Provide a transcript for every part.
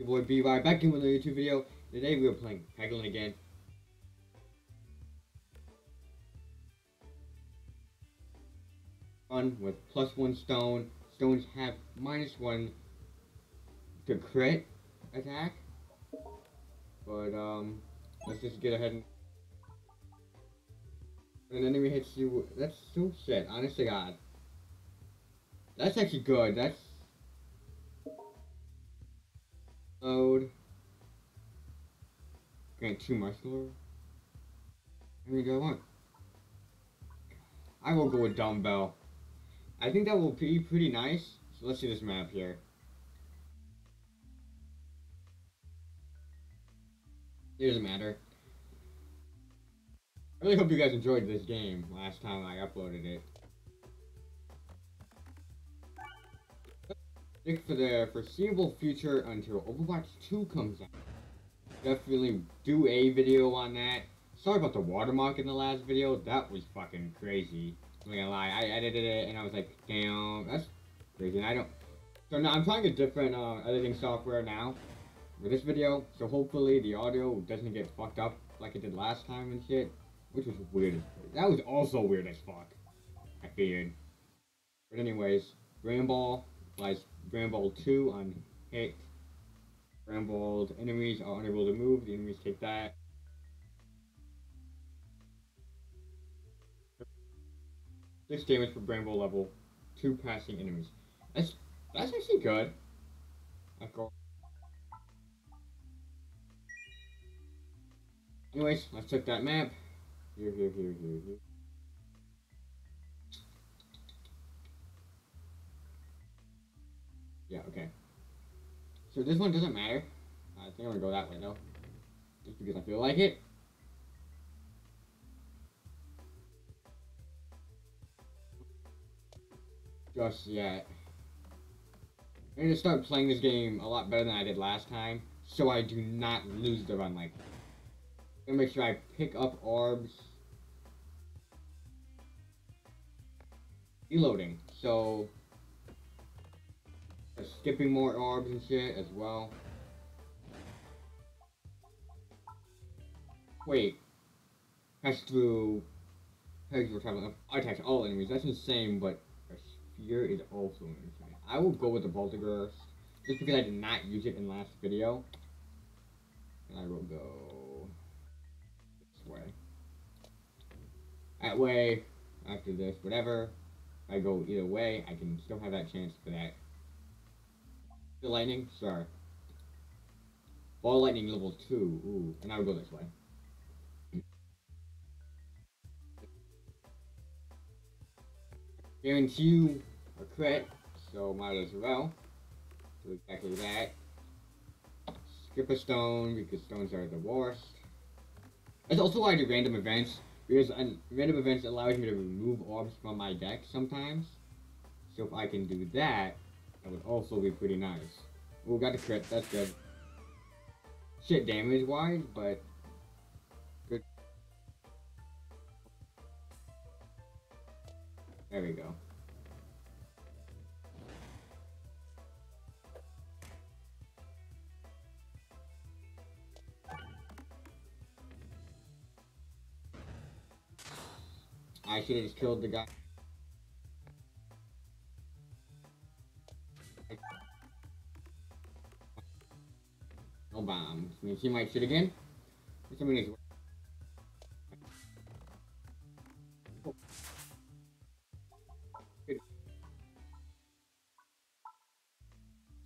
Your boy B-Ride back in with another YouTube video. Today we are playing Peglin again. Fun with plus one stone. Stones have minus one to crit attack. But um let's just get ahead and an enemy hits you that's so shit, honest to god. That's actually good. That's load. Grant two muscular. How many do I want? I will go with dumbbell. I think that will be pretty nice. So let's see this map here. It doesn't matter. I really hope you guys enjoyed this game last time I uploaded it. For the foreseeable future until Overwatch 2 comes out. Definitely do a video on that. Sorry about the watermark in the last video. That was fucking crazy. I'm not gonna lie. I edited it and I was like, damn, that's crazy. I don't. So now I'm trying a different uh, editing software now for this video. So hopefully the audio doesn't get fucked up like it did last time and shit. Which was weird. That was also weird as fuck. I figured. But anyways, Bramble applies Bramble 2 on hit. Brambled enemies are unable to move. The enemies take that. Six damage for Bramble level. Two passing enemies. That's that's actually good. Anyways, let's check that map. Here, here, here, here, here. Yeah, okay. So this one doesn't matter. I think I'm gonna go that way though. Just because I feel like it. Just yet. I'm gonna start playing this game a lot better than I did last time, so I do not lose the run like I'm gonna make sure I pick up orbs. Reloading, so skipping more orbs and shit as well. Wait, pass through traveling. Attacks all enemies. That's insane, but a sphere is also insane. I will go with the Baltigurst just because I did not use it in last video. And I will go this way. That way, after this, whatever, I go either way, I can still have that chance for that. Lightning? Sorry. Ball lightning level 2. Ooh, and I will go this way. Guarantee you a crit, so might as well do exactly that. Skip a stone because stones are the worst. That's also why I do random events because random events allows me to remove orbs from my deck sometimes. So if I can do that, that would also be pretty nice. Oh, got the crit. That's good. Shit damage wise, but good. There we go. I should have just killed the guy. No bombs. I mean, she might shoot again. Somebody needs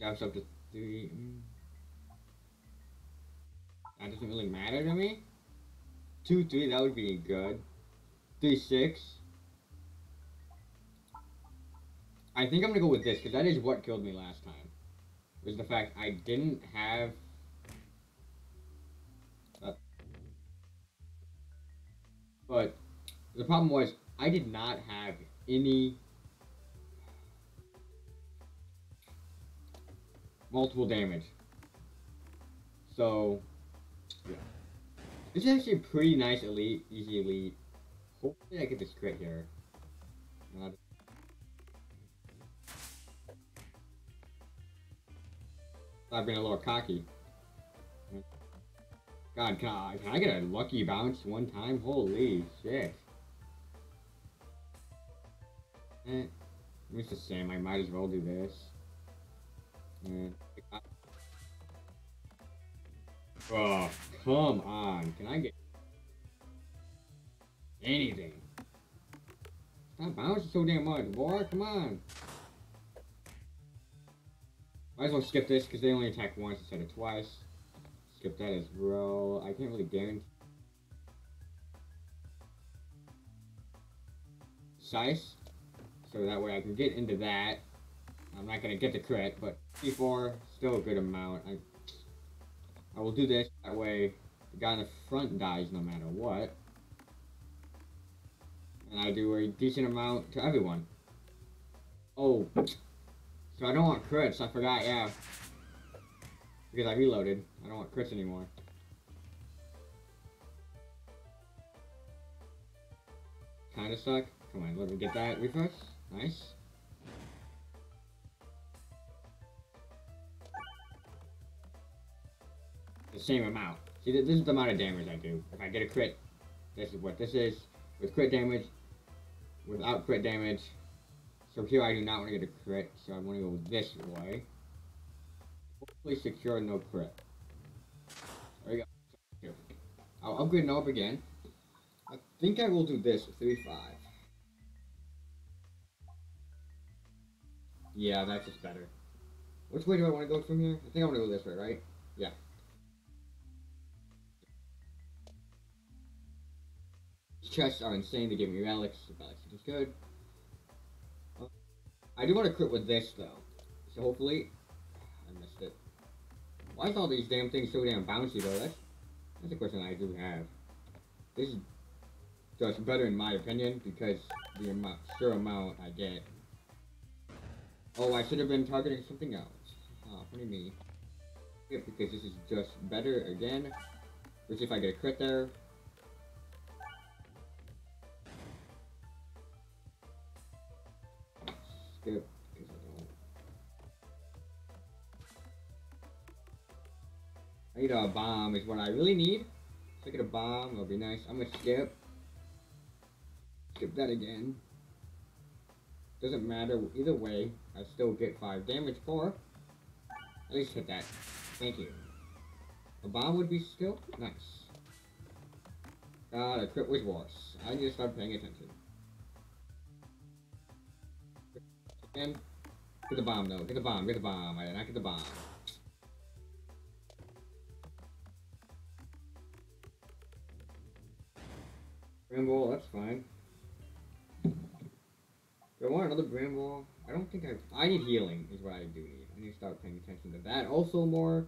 Jobs up to three. That doesn't really matter to me. Two, three, that would be good. Three, six. I think I'm gonna go with this, because that is what killed me last time. Was the fact I didn't have... but, the problem was, I did not have any... Multiple damage. So, yeah. This is actually a pretty nice elite, easy elite. Hopefully I get this crit here. Not I've been a little cocky. God, can I, can I get a lucky bounce one time? Holy shit. Eh, it's the same. I might as well do this. Eh. Oh, come on. Can I get anything? Stop bouncing so damn much, boy. Come on. Might as well skip this because they only attack once instead of twice. Skip that as well. I can't really guarantee. Size. So that way I can get into that. I'm not gonna get the crit, but C4, still a good amount. I I will do this, that way the guy in the front dies no matter what. And I do a decent amount to everyone. Oh, so I don't want crits, I forgot, yeah. Because I reloaded. I don't want crits anymore. Kinda suck. Come on, let me get that refresh. Nice. The same amount. See, this is the amount of damage I do. If I get a crit, this is what this is. With crit damage, without crit damage, so here I do not want to get a crit, so I want to go this way. Hopefully secure no crit. There we go. I'll upgrade Nob again. I think I will do this 3-5. Yeah, that's just better. Which way do I want to go from here? I think I want to go this way, right? Yeah. These chests are insane. They give me relics. The relics just good. I do want to crit with this, though. So hopefully... Why is all these damn things so damn bouncy, though? That's, that's a question I do have. This is just better in my opinion, because the amount, sure amount I get. Oh, I should have been targeting something else. Oh, funny me. Yeah, because this is just better again. Which if I get a crit there, skip I need a bomb is what I really need. If I get a bomb, it'll be nice. I'm gonna skip. Skip that again. Doesn't matter either way. I still get five damage for. At least hit that. Thank you. A bomb would be still nice. God, a crit was worse. I need to start paying attention. And get the bomb though. Get the bomb. Get the bomb. I did not get the bomb. Bramble, that's fine. Do I want another Bramble? I don't think I... I need healing, is what I do need. I need to start paying attention to that also more.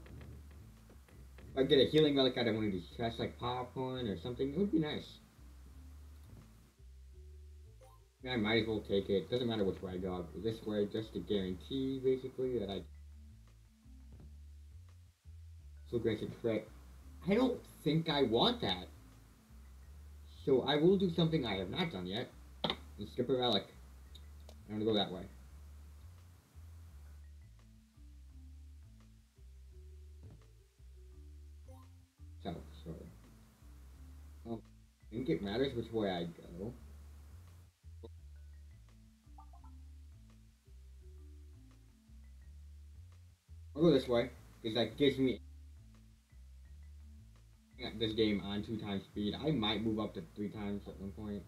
If I get a healing relic out of one of these chests, like popcorn or something, it would be nice. I might as well take it. Doesn't matter which way I go. This way, just to guarantee, basically, that I... So grants a crit. I don't think I want that. So I will do something I have not done yet. And skip a relic. I'm gonna go that way. So, sorry. Um, I think it matters which way I go. I'll go this way, because that gives me this game on two times speed. I might move up to three times at one point.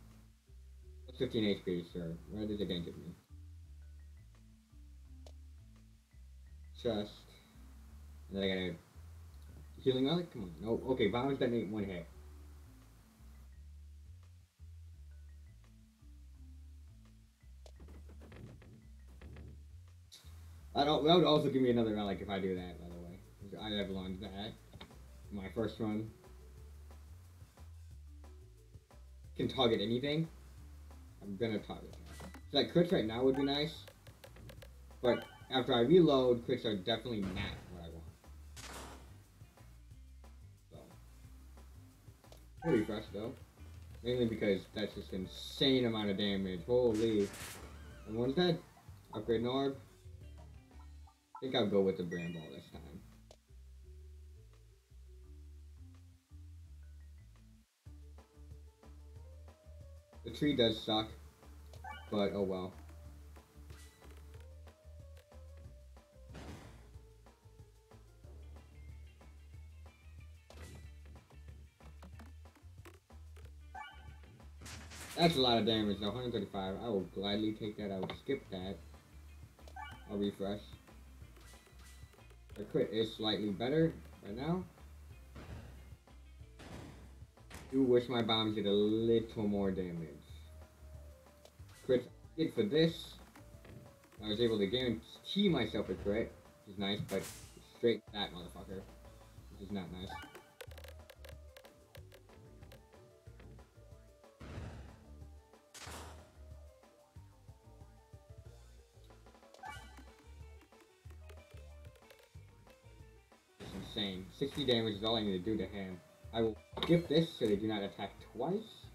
15 HP, sure. Where does the game give me? Chest. And then I got healing relic? Come on. No, okay, violence detonate one hit. I don't, that would also give me another relic if I do that, by the way. I have learned that. My first run. Can target anything. I'm gonna target that. So like crits right now would be nice. But after I reload, crits are definitely not what I want. So. I'll refresh though. Mainly because that's just insane amount of damage. Holy. And one's dead. Upgrade Norb. I think I'll go with the Bramble this time. The tree does suck, but oh well. That's a lot of damage, though. 135. I will gladly take that. I will skip that. I'll refresh. The crit is slightly better right now. I Do wish my bombs did a little more damage. Did for this. I was able to guarantee myself a crit, which is nice, but straight that motherfucker, which is not nice. It's insane. 60 damage is all I need to do to him. I will skip this so they do not attack twice.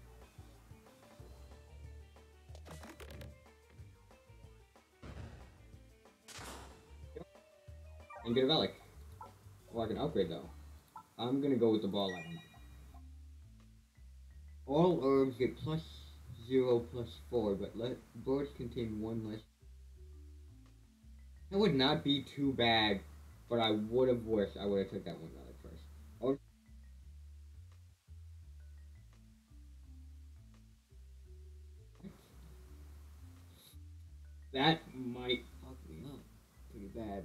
And get a relic. Or I can upgrade though. I'm gonna go with the ball lightning. All herbs get plus 0 plus 4, but let birds contain one less. That would not be too bad but I would have wished I would have took that one relic first. Or that might fuck me up pretty bad.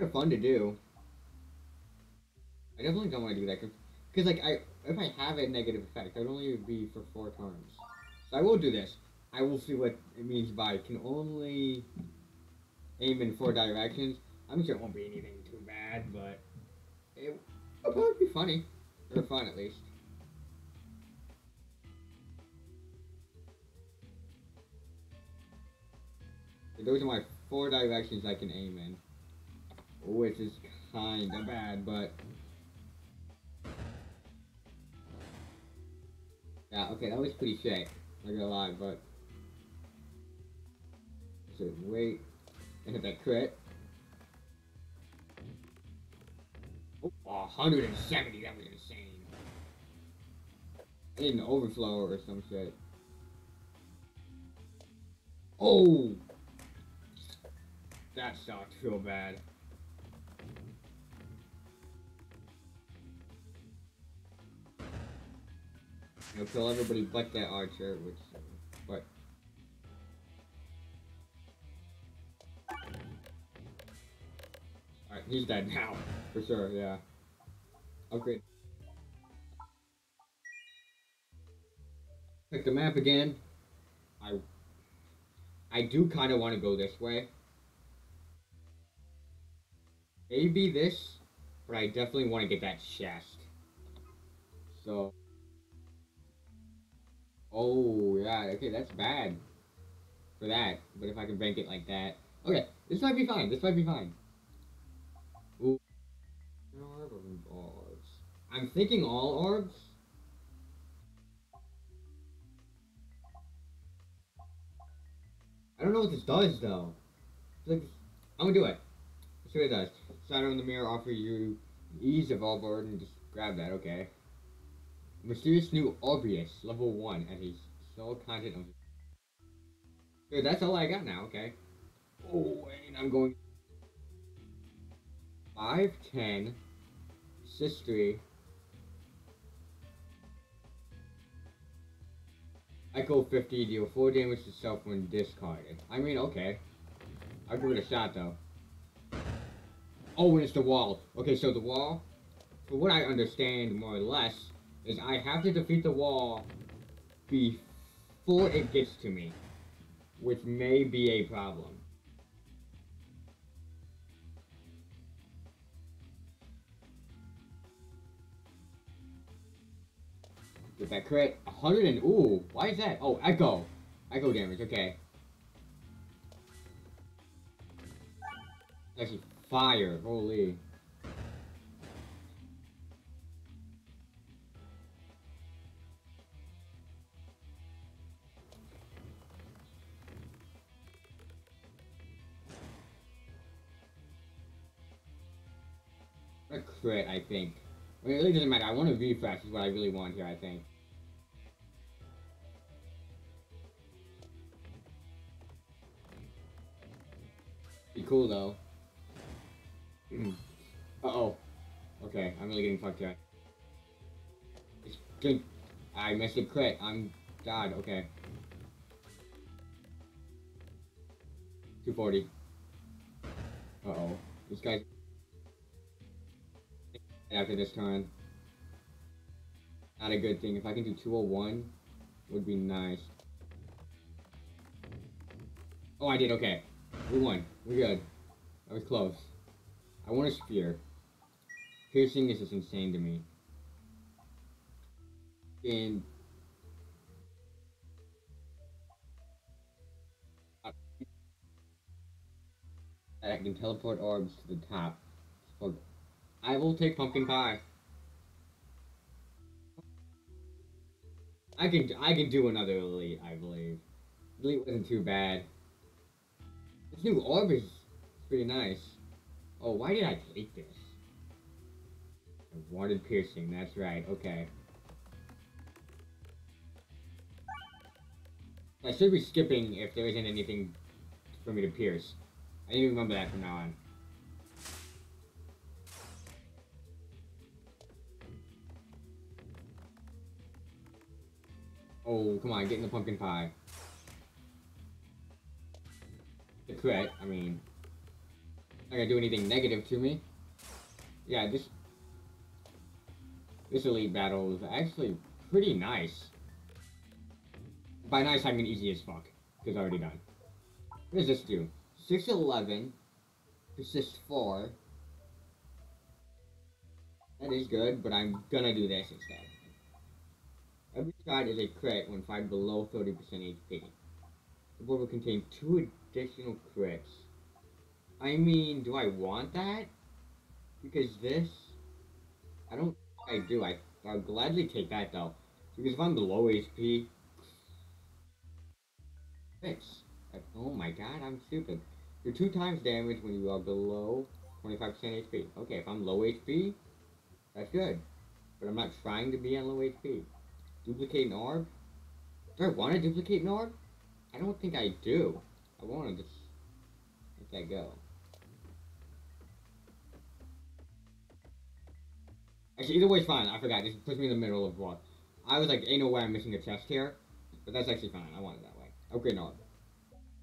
Kind of fun to do. I definitely don't want to do that because, like, I if I have a negative effect, would only be for four turns. So I will do this. I will see what it means by can only aim in four directions. I'm sure it won't be anything too bad, but it, will probably be funny. Or fun, at least. Those are my four directions I can aim in. Which is kind of bad, but... Yeah, okay, that was pretty sick. Not gonna lie, but... So, wait and hit that crit. Oh, 170, that was insane. In overflow or some shit. Oh! That sucked real bad. You'll kill everybody but that archer, which, but Alright, He's dead now, for sure, yeah. Upgrade. Pick the map again. I I do kind of want to go this way. Maybe this, but I definitely want to get that chest. So. Oh, yeah, okay, that's bad for that. But if I can bank it like that. Okay, this might be fine. This might be fine. I'm thinking all orbs. I don't know what this does though. Like, I'm gonna do it. Let's see what it does. Shadow in the mirror offer you ease of all board and just grab that, okay. Mysterious new Obvious, level 1, and he's so content of Dude, that's all I got now, okay. Oh, and I'm going 5, 10, Sistry, Echo 50 deal 4 damage to self when discarded. I mean, okay. I'll give it a shot, though. Oh, and it's the wall. Okay, so the wall, for what I understand, more or less, is I have to defeat the wall before it gets to me. Which may be a problem. Get that crit. 100 and... Ooh, why is that? Oh, Echo. Echo damage, okay. Actually, fire. Holy. a crit, I think. I mean, it really doesn't matter. I want a refresh is what I really want here, I think. Be cool, though. Uh-oh. Okay, I'm really getting fucked here. It's good. I missed a crit. I'm... God, okay. 240. Uh-oh. This guy after this turn. Not a good thing. If I can do 201, would be nice. Oh, I did. Okay. We won. We're good. That was close. I want a spear. Piercing is just insane to me. And I can teleport orbs to the top. I will take pumpkin pie. I can I can do another elite, I believe. Elite wasn't too bad. This new orb is pretty nice. Oh, why did I take this? I wanted piercing, that's right, okay. I should be skipping if there isn't anything for me to pierce. I need to remember that from now on. Oh, come on, get in the pumpkin pie. The crit, I mean, not gonna do anything negative to me. Yeah, this this elite battle is actually pretty nice. By nice, I mean easy as fuck, because I already done. What does this do? 611, persist 4. That is good, but I'm gonna do this instead. Every shot is a crit when fired below 30% HP. The board will contain two additional crits. I mean, do I want that? Because this, I don't I do. I, I'll gladly take that though. Because if I'm below HP, fix. Oh my god, I'm stupid. You're two times damage when you are below 25% HP. Okay, if I'm low HP, that's good. But I'm not trying to be on low HP. Duplicate an orb? Do I want to duplicate an orb? I don't think I do. I want to just let that go. Actually, either way is fine. I forgot. This puts me in the middle of what. I was like, ain't no way I'm missing a chest here. But that's actually fine. I want it that way. Okay, no.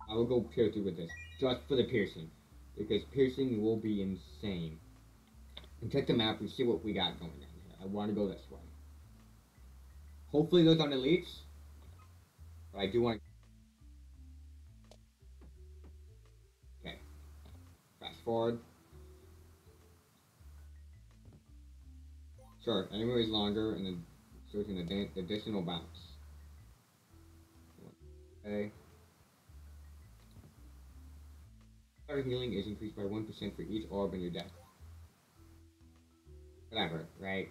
I will go pierce through with this. Just for the piercing. Because piercing will be insane. And check the map and see what we got going on here. I want to go this way. Hopefully those aren't elites. But I do want. Okay. Fast forward. Sure, anywhere is longer and then searching an additional bounce. Okay. Fire healing is increased by 1% for each orb in your deck. Whatever, right?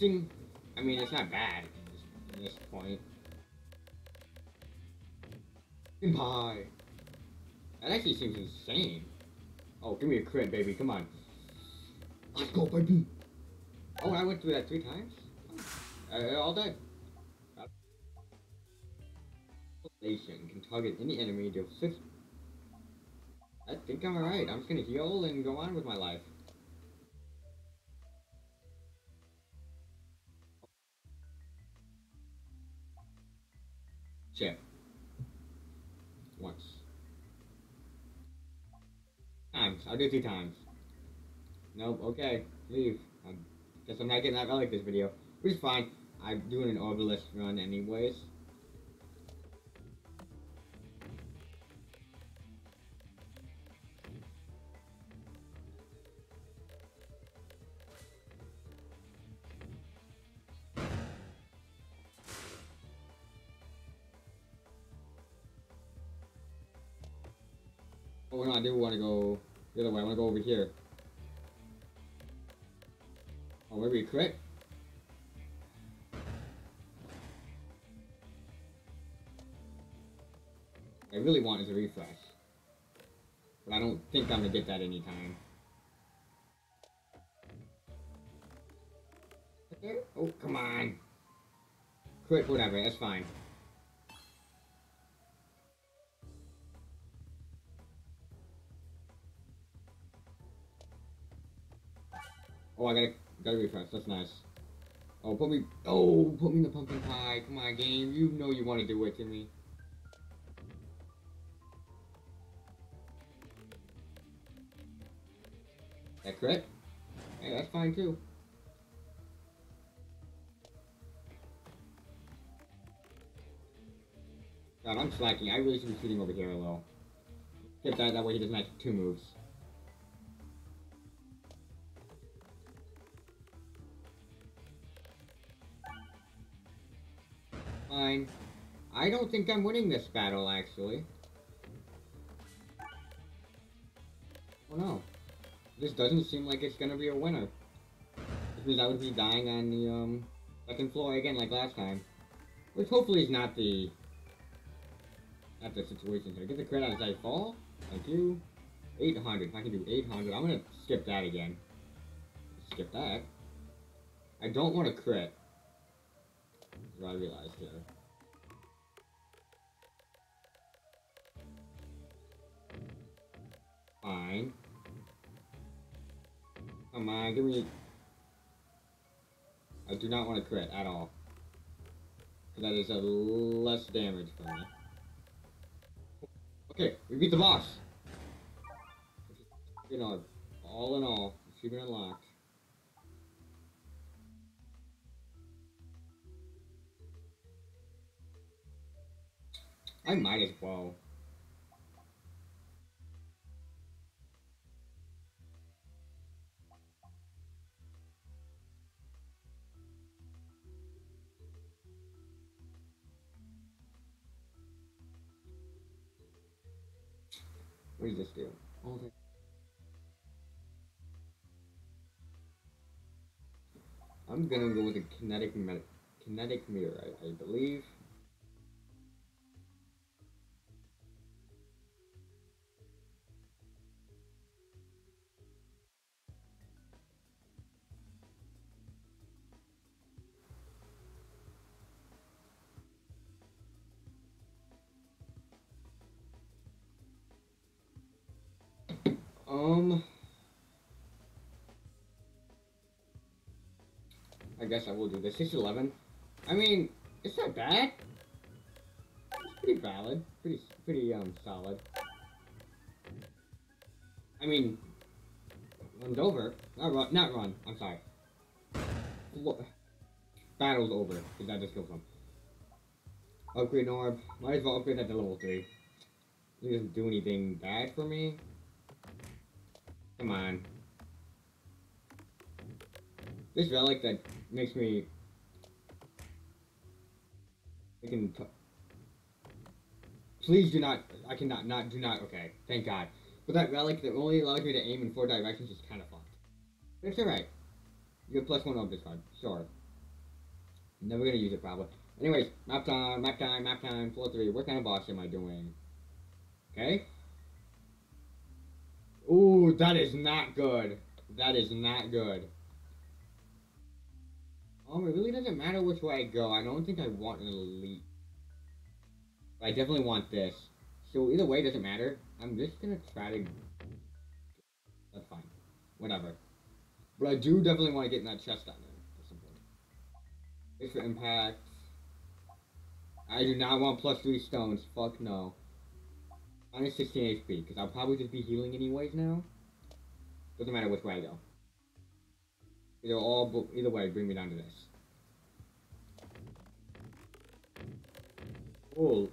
I mean, it's not bad at this, point. Bye. That actually seems insane. Oh, give me a crit, baby. Come on. Let's go, baby. Oh, I went through that three times? Uh, all dead. Can target any enemy, deal 6... I think I'm alright. I'm just gonna heal and go on with my life. Shit. Once times. I'll do two times. Nope, okay. Leave. I guess I'm not getting that. I like this video. Which is fine. I'm doing an Obelisk run anyways. I do want to go the other way. I want to go over here. Oh, maybe crit? I really want is a refresh. But I don't think I'm going to get that anytime. Oh, come on. Crit, whatever, that's fine. Oh, I gotta gotta refresh. That's nice. Oh, put me. Oh, put me in the pumpkin pie. Come on, game. You know you want to do it to me. That crit? Hey, that's fine too. God, I'm slacking. I really should be shooting over here a little. Get that, that way he doesn't have two moves. I don't think I'm winning this battle, actually. Oh no. This doesn't seem like it's gonna be a winner. This means I would be dying on the, um, second floor again like last time. Which hopefully is not the not the situation here. Get the credit as I fall. Thank you. 800. If I can do 800. I'm gonna skip that again. Skip that. I don't want to crit. I realized here. Fine. Come on, give me... I do not want to crit at all. That is a less damage for me. Okay, we beat the boss. You know, all in all, achievement unlocked. I might as well. What does this do? Oh, I'm gonna go with a kinetic kinetic mirror, I, I believe. Guess I will do this. 611. I mean, it's not bad. It's pretty valid. Pretty, pretty, um, solid. I mean, runs over. Not run, not run. I'm sorry. Battle's over, because that just killed him. Upgrade orb. Might as well upgrade that to level 3. It doesn't do anything bad for me. Come on. This relic that makes me... I can... Please do not... I cannot... Not... Do not... Okay. Thank God. But that relic that only allows me to aim in four directions is kind of fucked. But it's alright. You get plus one on this card. Sure. Never gonna use it probably. Anyways, map time, map time, map time, floor three. What kind of boss am I doing? Okay? Ooh, that is not good. That is not good. Um, it really doesn't matter which way I go. I don't think I want an elite. But I definitely want this. So either way, doesn't matter. I'm just gonna try to... That's fine. Whatever. But I do definitely want to get in that chest down there at. Thanks for impact. I do not want plus three stones. Fuck no. Minus 16 HP, because I'll probably just be healing anyways now. Doesn't matter which way I go. Either all, either way, bring me down to this. Oh,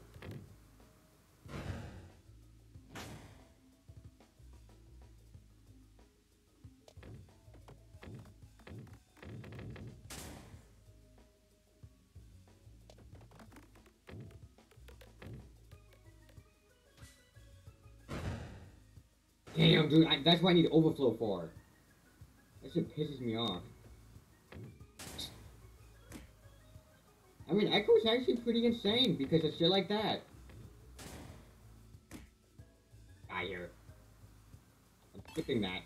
Damn, dude, I, that's what I need overflow for. Shit pisses me off. I mean, Echo's actually pretty insane because of shit like that. Die here. I'm skipping that.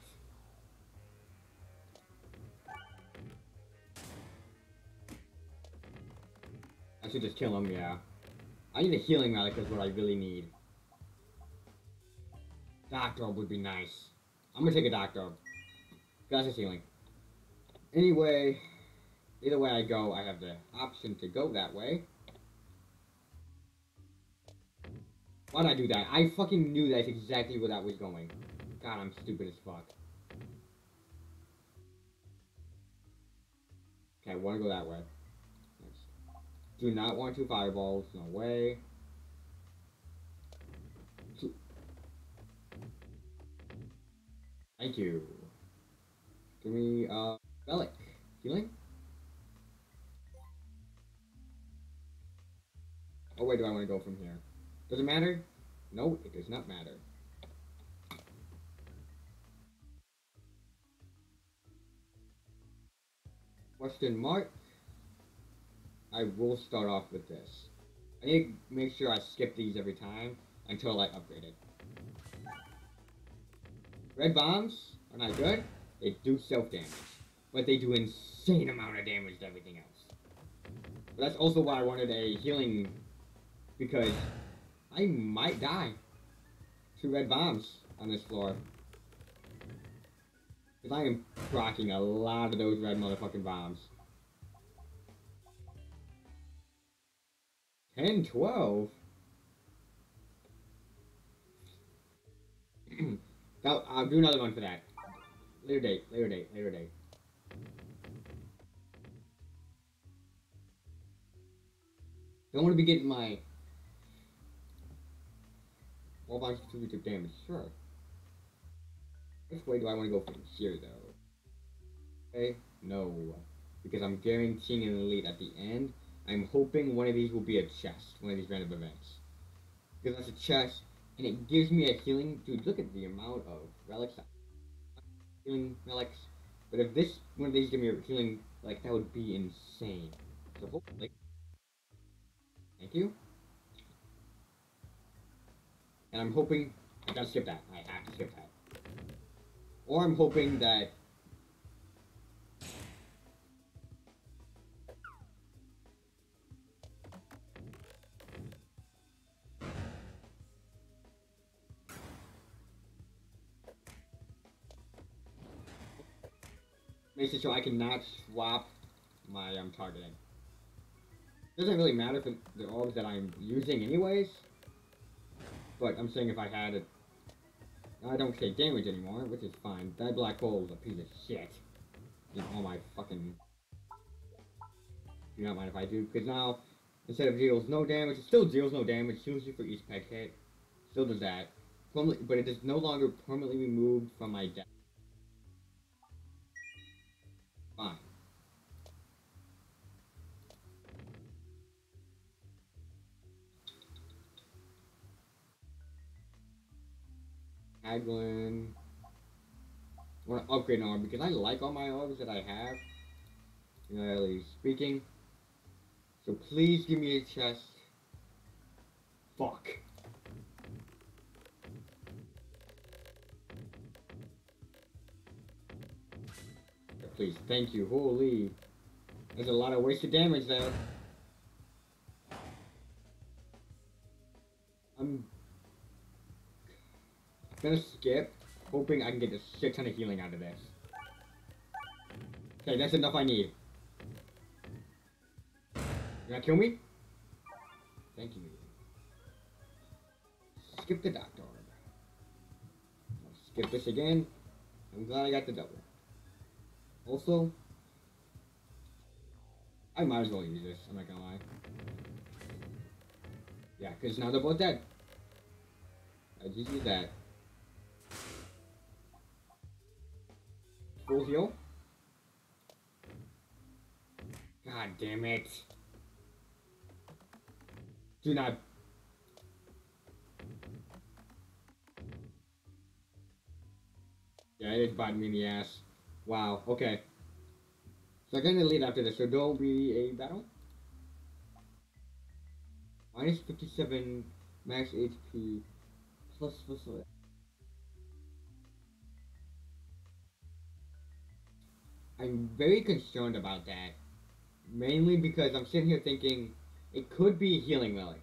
I should just kill him, yeah. I need a healing relic is what I really need. Doctor would be nice. I'm gonna take a Doctor a healing. Anyway, either way I go, I have the option to go that way. Why'd I do that? I fucking knew that's exactly where that was going. God, I'm stupid as fuck. Okay, I want to go that way. Do not want two fireballs. No way. Thank you. Give me, uh, relic. Healing? Oh, where do I want to go from here? Does it matter? No, it does not matter. Question mark. I will start off with this. I need to make sure I skip these every time until I upgrade it. Red bombs are not good. They do self-damage. But they do insane amount of damage to everything else. But that's also why I wanted a healing because I might die. Two red bombs on this floor. Because I am rocking a lot of those red motherfucking bombs. 10, 12? I'll, I'll do another one for that. Later date, later date, later date. Don't want to be getting my all by specific damage, sure. Which way do I want to go from here, though? Okay, no. Because I'm guaranteeing an elite at the end. I'm hoping one of these will be a chest, one of these random events. Because that's a chest, and it gives me a healing. Dude, look at the amount of relics. Healing relics. But if this one of these give me a healing, like, that would be insane. So hopefully. Thank you. And I'm hoping, I gotta skip that. I have to skip that. Or I'm hoping that makes it so I cannot swap my um, targeting. Doesn't really matter for the orbs that I'm using anyways. But I'm saying if I had it, I don't take damage anymore, which is fine. That black hole is a piece of shit. You know, all my fucking... Do not mind if I do, because now, instead of deals no damage, it still deals no damage, you for each pet hit. Still does that. But it is no longer permanently removed from my deck. Haglin. I want to upgrade an because I like all my arms that I have. Generally speaking. So please give me a chest. Fuck. Please, thank you. Holy. There's a lot of wasted damage there. I'm gonna skip, hoping I can get a shit ton of healing out of this. Okay, that's enough I need. You gonna kill me? Thank you. Skip the doctor. Skip this again. I'm glad I got the double. Also, I might as well use this, I'm not gonna lie. Yeah, because now they're both dead. I just use that. Full heal. God damn it. Do not. Yeah, it bite me in the ass. Wow, okay. So I'm gonna lead after this, so there'll be a battle. Minus 57 max HP plus plus. I'm very concerned about that. Mainly because I'm sitting here thinking it could be a healing relic.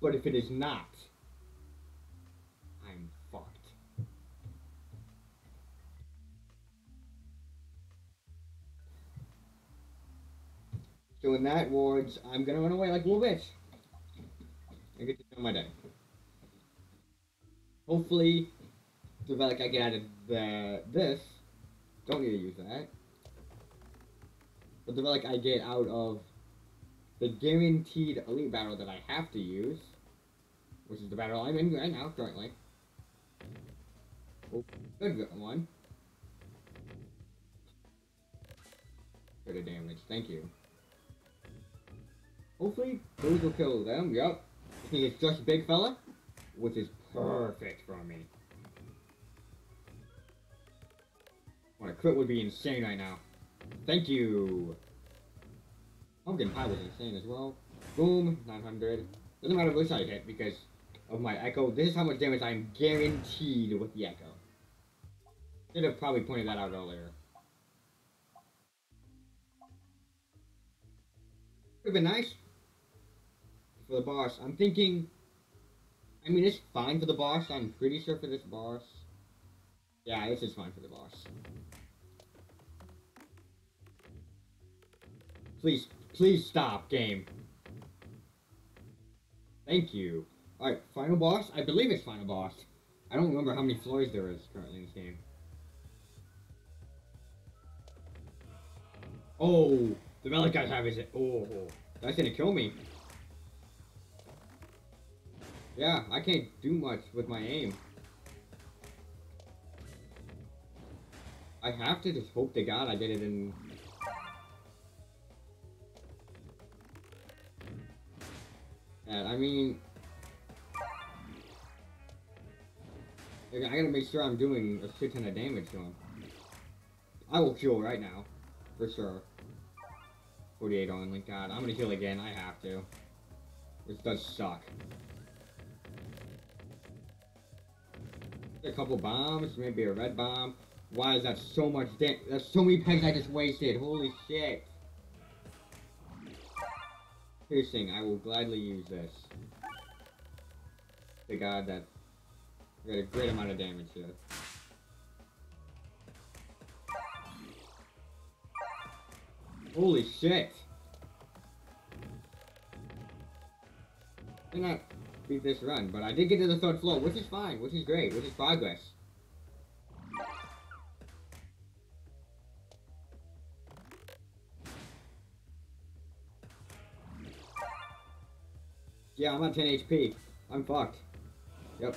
But if it is not, I'm fucked. So in that words, I'm gonna run away like a little bitch. And get to know my day. Hopefully, the relic I get out of the this, don't need to use that. But the relic I get out of the guaranteed elite battle that I have to use, which is the battle I'm in right now currently. Oh, good one. Good damage, thank you. Hopefully, those will kill them, yep. I think it's just big fella, which is perfect for me. What a crit would be insane right now. Thank you. Pumpkin Pi was insane as well. Boom, 900. Doesn't matter which side I hit because of my Echo. This is how much damage I'm guaranteed with the Echo. Should have probably pointed that out earlier. Would have been nice for the boss. I'm thinking. I mean, it's fine for the boss. I'm pretty sure for this boss. Yeah, this is fine for the boss. Please, please stop, game. Thank you. Alright, final boss? I believe it's final boss. I don't remember how many floors there is currently in this game. Oh, the relic I have is it. Oh, that's gonna kill me. Yeah, I can't do much with my aim. I have to just hope to God I get it in And I mean, I gotta make sure I'm doing a shit ton of damage to him. I will kill right now, for sure. 48 only. God, I'm gonna heal again. I have to. This does suck. A couple bombs, maybe a red bomb. Why is that so much damage? That's so many pegs I just wasted. Holy shit. Piercing, I will gladly use this. The god that got a great amount of damage here. Holy shit! Did not beat this run, but I did get to the third floor, which is fine, which is great, which is progress. Yeah, I'm at 10 HP. I'm fucked. Yep.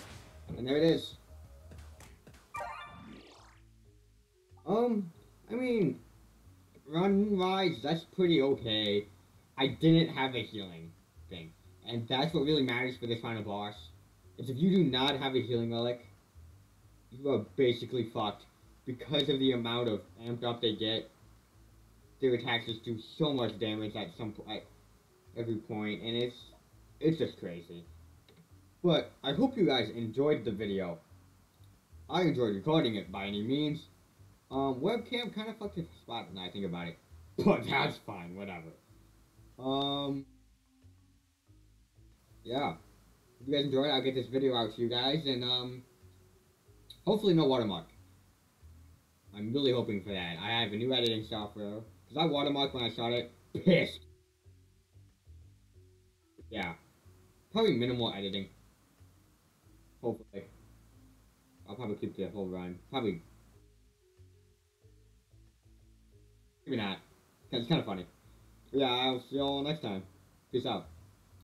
And there it is. Um, I mean, run-wise, that's pretty okay. I didn't have a healing thing. And that's what really matters for this final boss. Is if you do not have a healing relic, you are basically fucked. Because of the amount of amped up they get, their attacks just do so much damage at some at every point, and it's it's just crazy. But I hope you guys enjoyed the video. I enjoyed recording it by any means. Um, webcam kind of fucked the spot when I think about it. But that's fine, whatever. Um, yeah. If you guys enjoyed, I'll get this video out to you guys, and um, hopefully no watermark. I'm really hoping for that. I have a new editing software, because I watermarked when I started. Pissed. Yeah. Probably minimal editing. Hopefully. I'll probably keep the whole run. Probably. Maybe not. It's kind of funny. Yeah, I'll see you all next time. Peace out.